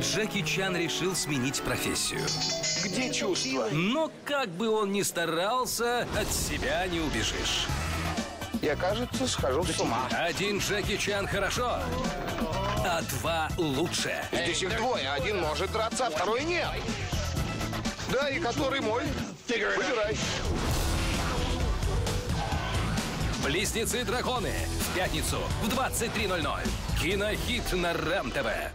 Джеки Чан решил сменить профессию. Где чувства? Но как бы он ни старался, от себя не убежишь. Я, кажется, схожу с ума. Один Джеки Чан хорошо, а два лучше. Здесь их двое. Один может драться, а второй нет. Да, и который мой? Выбирай. Близнецы-драконы в пятницу в 23.00. Кинохит на РЕМ-ТВ.